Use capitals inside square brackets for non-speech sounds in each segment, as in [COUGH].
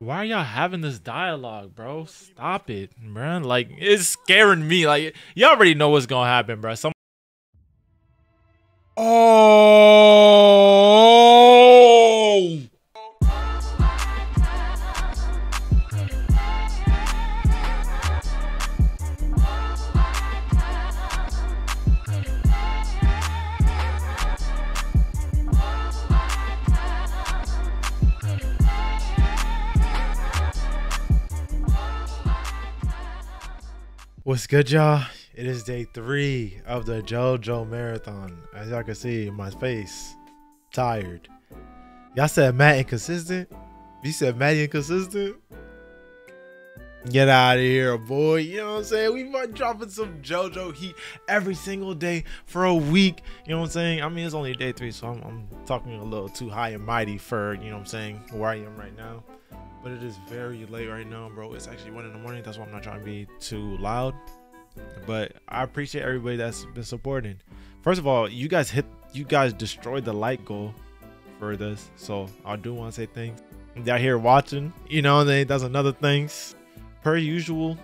Why are y'all having this dialogue, bro? Stop it, bro. Like it's scaring me. Like y'all already know what's gonna happen, bro. Some. Oh. What's good, y'all? It is day three of the JoJo Marathon. As y'all can see, my face tired. Y'all said Matt inconsistent. You said Matt inconsistent. Get out of here, boy. You know what I'm saying? We've been dropping some JoJo heat every single day for a week. You know what I'm saying? I mean, it's only day three, so I'm, I'm talking a little too high and mighty for, you know what I'm saying, where I am right now but it is very late right now, bro. It's actually one in the morning. That's why I'm not trying to be too loud. But I appreciate everybody that's been supporting. First of all, you guys hit, you guys destroyed the like goal for this, so I do want to say thanks. Y'all here watching, you know, they that's another things. Per usual,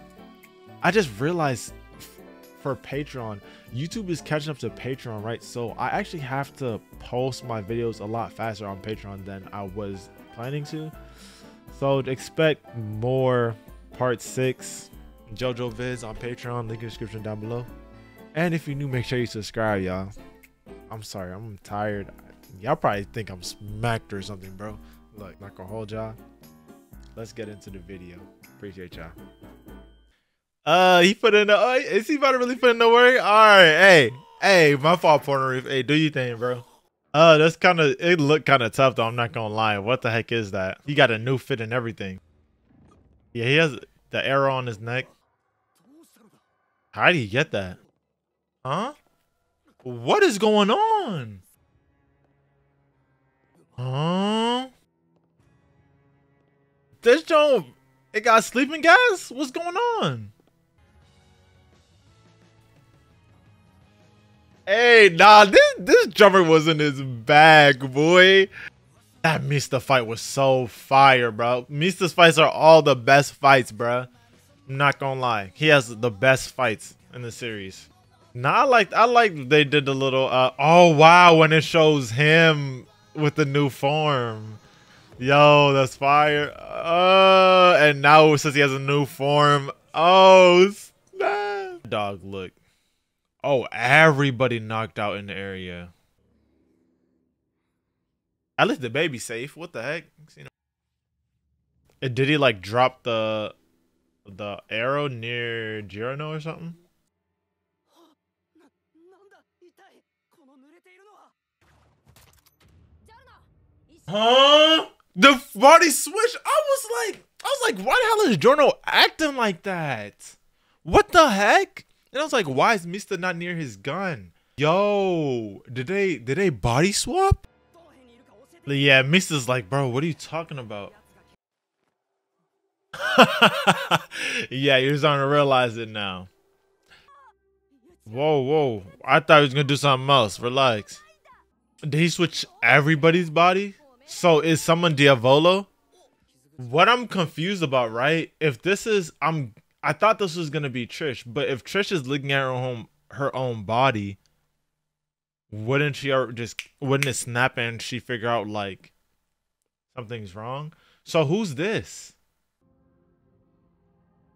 I just realized for Patreon, YouTube is catching up to Patreon, right? So I actually have to post my videos a lot faster on Patreon than I was planning to. So expect more part six JoJo vids on Patreon. Link in the description down below. And if you're new, make sure you subscribe, y'all. I'm sorry, I'm tired. Y'all probably think I'm smacked or something, bro. Look, not gonna hold y'all. Let's get into the video. Appreciate y'all. Uh, he put in the. Uh, is he about to really put in the work? All right, hey, hey, my fault, Porter. Hey, do you thing, bro? Uh, that's kind of it. Looked kind of tough though. I'm not gonna lie. What the heck is that? He got a new fit and everything. Yeah, he has the arrow on his neck. How did he get that? Huh? What is going on? Huh? This don't. It got sleeping gas. What's going on? Hey, nah, this this drummer was in his bag, boy. That Mista fight was so fire, bro. Mista's fights are all the best fights, bro. I'm not gonna lie. He has the best fights in the series. Nah, I like I like they did the little uh oh wow when it shows him with the new form. Yo, that's fire. Uh and now since he has a new form. Oh snap. Dog look. Oh, everybody knocked out in the area. At least the baby's safe. What the heck? You know. Did he like drop the the arrow near Giorno or something? Huh? The body switch? I was like, I was like, why the hell is Giorno acting like that? What the heck? And I was like, why is Mista not near his gun? Yo, did they did they body swap? Yeah, Mista's like, bro, what are you talking about? [LAUGHS] yeah, you're starting to realize it now. Whoa, whoa. I thought he was gonna do something else. Relax. Did he switch everybody's body? So is someone Diavolo? What I'm confused about, right? If this is I'm I thought this was gonna be Trish, but if Trish is looking at her own her own body, wouldn't she just wouldn't it snap and she figure out like something's wrong? So who's this?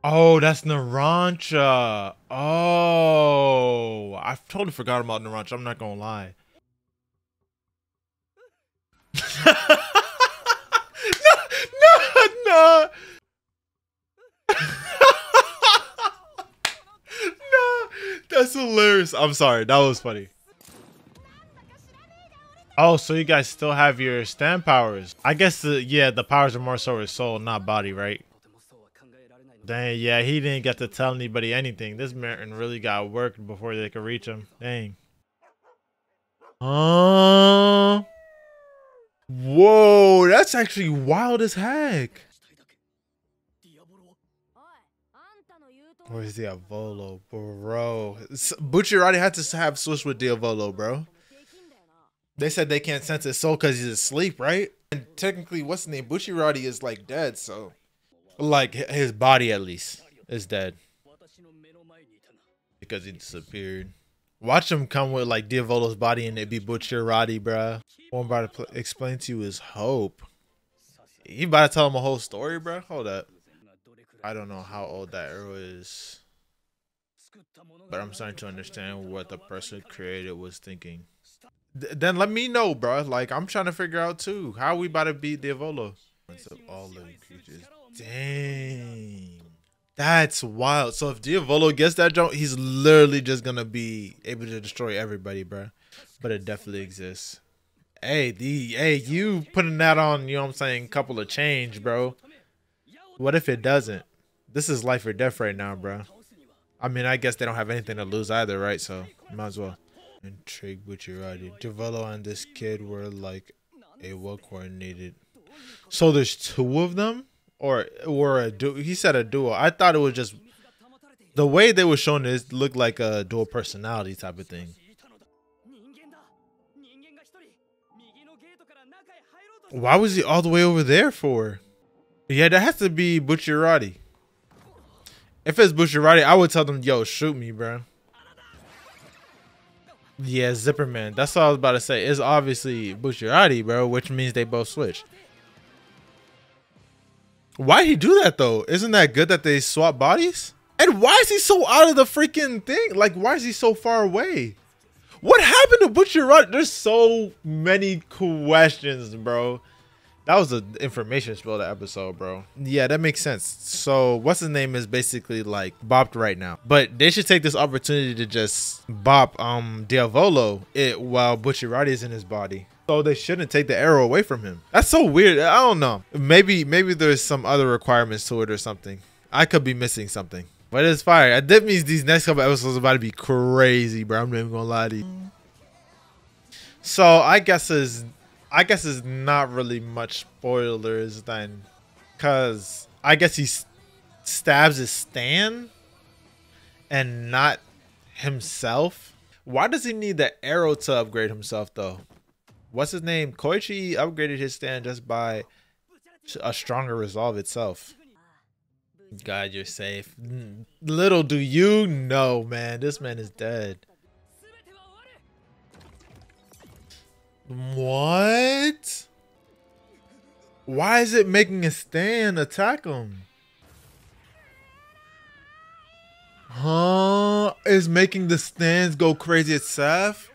Oh, that's Narancia. Oh, I totally forgot about Narancia. I'm not gonna lie. [LAUGHS] no, no, no. That's hilarious. I'm sorry. That was funny. Oh, so you guys still have your stand powers. I guess, the, yeah, the powers are more so his soul, not body, right? Dang, yeah, he didn't get to tell anybody anything. This Martin really got worked before they could reach him. Dang. Uh, whoa, that's actually wild as heck. Where's Diavolo, bro? Already had to have switch with Diavolo, bro. They said they can't sense his soul because he's asleep, right? And technically, what's the name? Bucciarati is like dead, so like his body at least is dead because he disappeared. Watch him come with like Diavolo's body and it be bruh. What I'm about to explain to you is hope. You about to tell him a whole story, bro? Hold up. I don't know how old that arrow is. But I'm starting to understand what the person created was thinking. Th then let me know, bro. Like, I'm trying to figure out, too. How we about to beat Diavolo? Of all living creatures. Dang. That's wild. So if Diavolo gets that jump, he's literally just going to be able to destroy everybody, bro. But it definitely exists. Hey, the hey, you putting that on, you know what I'm saying, couple of change, bro. What if it doesn't? This is life or death right now, bro. I mean, I guess they don't have anything to lose either, right? So, might as well. Intrigued with your idea. Diavolo and this kid were like a well coordinated. So there's two of them, or were a duo. He said a duo. I thought it was just the way they were showing this looked like a dual personality type of thing. Why was he all the way over there for? Yeah, that has to be Bucciarati. If it's Bucciarati, I would tell them, yo, shoot me, bro. Yeah, Zipperman. That's what I was about to say. It's obviously Bucciarati, bro, which means they both switch. Why'd he do that though? Isn't that good that they swap bodies? And why is he so out of the freaking thing? Like, why is he so far away? What happened to Bucciarati? There's so many questions, bro. That was an information spill that episode, bro. Yeah, that makes sense. So what's his name is basically like bopped right now. But they should take this opportunity to just bop um Diavolo it while Bucciarati is in his body. So they shouldn't take the arrow away from him. That's so weird. I don't know. Maybe maybe there's some other requirements to it or something. I could be missing something. But it's fire. That means these next couple episodes are about to be crazy, bro. I'm not even gonna lie to you. So I guess is I guess it's not really much spoilers then, cause I guess he stabs his Stand, and not himself. Why does he need the arrow to upgrade himself though? What's his name? Koichi upgraded his Stand just by a stronger resolve itself. God, you're safe. Little do you know, man. This man is dead. What? Why is it making a stand attack him? Huh? Is making the stands go crazy itself?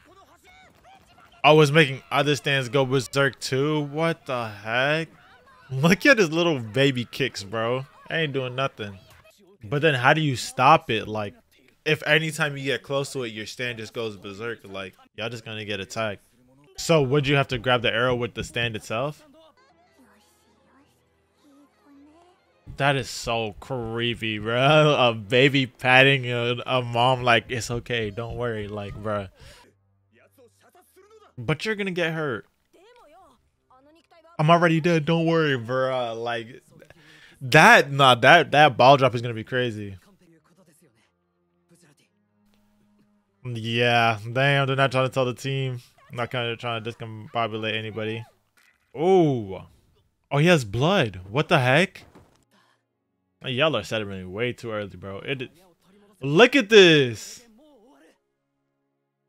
I was making other stands go berserk too? What the heck? Look at his little baby kicks, bro. I ain't doing nothing. But then how do you stop it? Like, if anytime you get close to it, your stand just goes berserk, like, y'all just gonna get attacked. So would you have to grab the arrow with the stand itself? That is so creepy, bro. [LAUGHS] A baby patting a, a mom like it's okay, don't worry, like, bro. But you're gonna get hurt. I'm already dead. Don't worry, bro. Like that. Nah, that that ball drop is gonna be crazy. Yeah, damn. They're not trying to tell the team. I'm not kind of trying to discombobulate anybody. Oh. Oh, he has blood. What the heck? Y'all are settling way too early, bro. It. Look at this.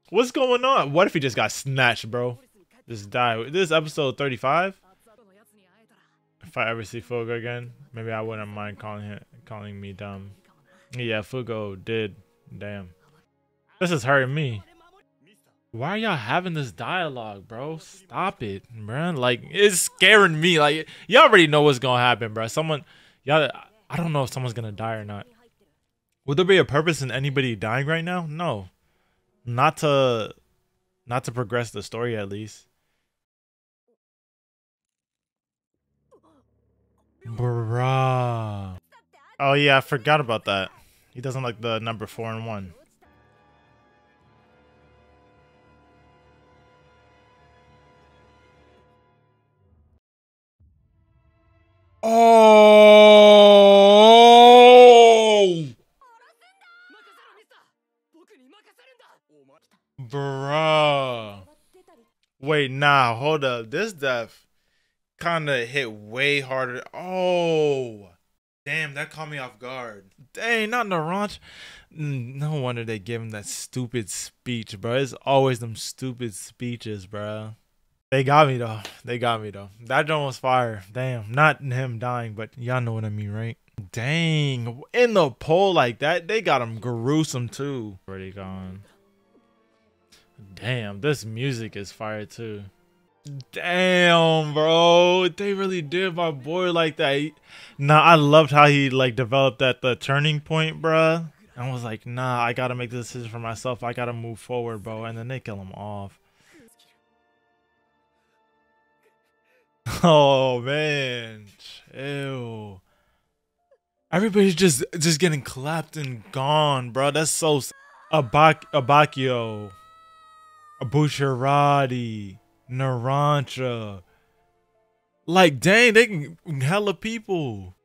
What's going on? What if he just got snatched, bro? Just die. This is episode 35. If I ever see Fugo again, maybe I wouldn't mind calling him, calling me dumb. Yeah, Fugo did. Damn. This is hurting me. Why are y'all having this dialogue, bro? Stop it, bro. Like, it's scaring me. Like, y'all already know what's gonna happen, bro. Someone, y'all, I don't know if someone's gonna die or not. Would there be a purpose in anybody dying right now? No. Not to, not to progress the story, at least. Bruh. Oh, yeah, I forgot about that. He doesn't like the number four and one. Oh! Bruh. Wait, nah, hold up. This death kind of hit way harder. Oh, damn, that caught me off guard. Dang, not Narancia. Mm, no wonder they gave him that stupid speech, bro. It's always them stupid speeches, bro. They got me though. They got me though. That joint was fire. Damn, not him dying, but y'all know what I mean, right? Dang, in the pole like that, they got him gruesome too. Already gone. Damn, this music is fire too. Damn, bro. They really did my boy like that. Nah, I loved how he like developed at the turning point, bro. I was like, nah, I gotta make this decision for myself. I gotta move forward, bro. And then they kill him off. [LAUGHS] Oh man. Ew. Everybody's just just getting clapped and gone, bro. That's so Abak Abbacchio. Bucciarati. Narancia. Like, dang, they can hella people.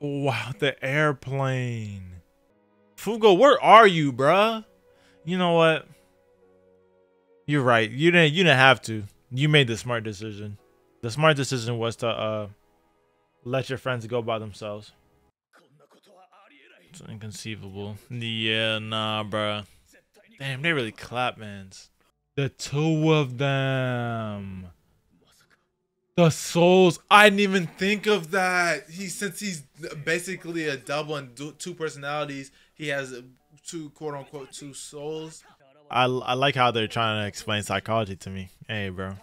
Wow, the airplane. Fugo, where are you, bruh? You know what? You're right. You didn't you didn't have to. You made the smart decision. The smart decision was to uh let your friends go by themselves. It's inconceivable. Yeah, nah, bruh. Damn, they really clap, man. The two of them. The souls. I didn't even think of that. He since he's basically a double and two personalities, he has two quote unquote two souls. I, I like how they're trying to explain psychology to me. Hey, bro.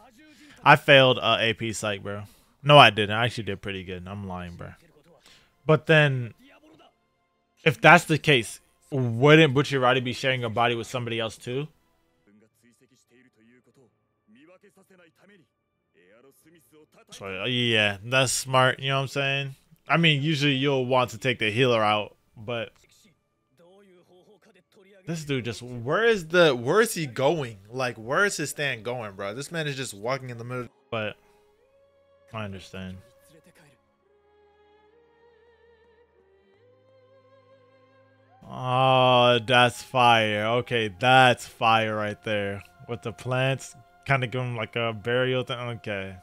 I failed uh, AP Psych, bro. No, I didn't. I actually did pretty good. I'm lying, bro. But then, if that's the case, wouldn't Bucciarati be sharing a body with somebody else too? So, yeah, that's smart. You know what I'm saying? I mean, usually you'll want to take the healer out, but this dude just where is the where is he going? Like where is his stand going, bro? This man is just walking in the middle. But I understand. Oh, that's fire. Okay, that's fire right there. With the plants, kind of give him like a burial thing. Okay.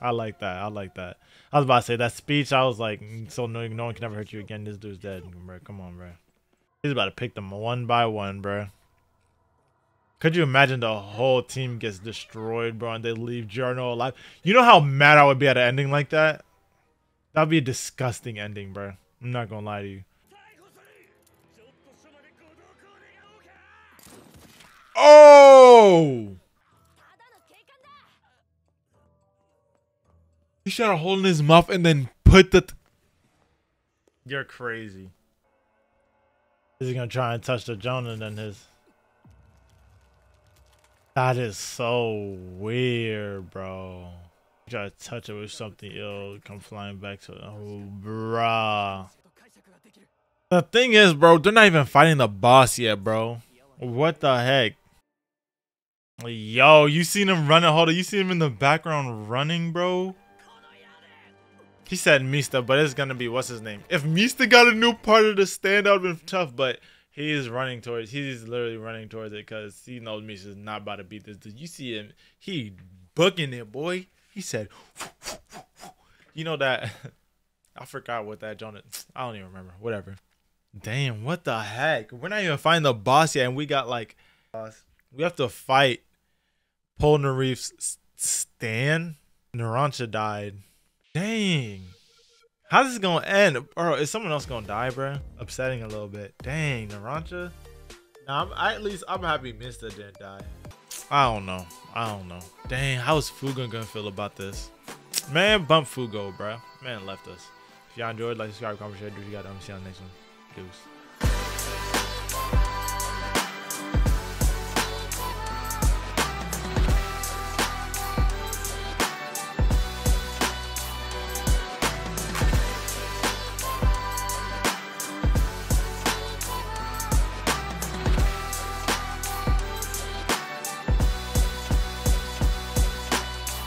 I like that. I like that. I was about to say that speech. I was like, mm, so no, no one can ever hurt you again. This dude's dead, bro. Come on, bro. He's about to pick them one by one, bro. Could you imagine the whole team gets destroyed, bro, and they leave Giorno alive? You know how mad I would be at an ending like that? That'd be a disgusting ending, bro. I'm not gonna lie to you. Oh! He shot a hole in his mouth and then put the. You're crazy. Is he gonna try and touch the Jonah than his? That is so weird, bro. try to touch it with something ill, come flying back to it. Oh, bruh. The thing is, bro, they're not even fighting the boss yet, bro. What the heck? Yo, you seen him running? Hold on, you see him in the background running, bro? He said Mista, but it's gonna be what's his name? If Mista got a new part of the stand, out been tough. But he is running towards. He's literally running towards it because he knows Mista's not about to beat this. Dude. You see him? He booking it, boy. He said, "You know that." [LAUGHS] I forgot what that Jonah. I don't even remember. Whatever. Damn, what the heck? We're not even finding the boss yet, and we got like, we have to fight Polnareff's Stand. Narancia died. Dang. How's this gonna end? Bro, is someone else gonna die, bro? Upsetting a little bit. Dang, Narancia. Nah, I'm, I, at least I'm happy Mista didn't die. I don't know. I don't know. Dang, how's Fugo gonna feel about this? Man, bump Fugo, bro. Man left us. If y'all enjoyed, like, subscribe, comment, share, do you got. I'm see you on the next one. Deuce.